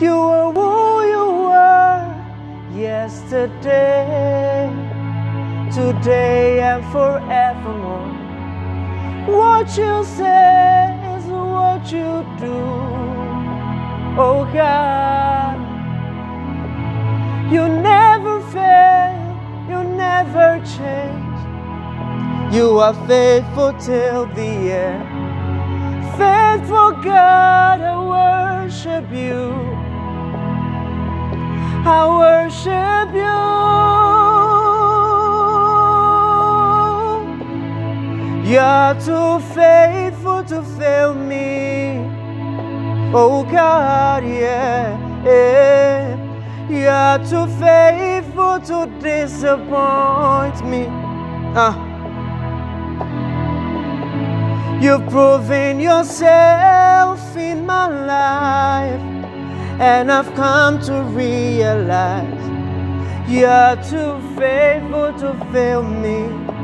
You are who you were yesterday, today, and forevermore. What you say is what you do, oh God. You never fail, you never change. You are faithful till the end. Faithful God, I worship you. I worship you. You're too faithful to fail me. Oh God, yeah, yeah. You're too faithful to disappoint me. Ah. You've proven yourself in my life, and I've come to realize you're too faithful to fail me.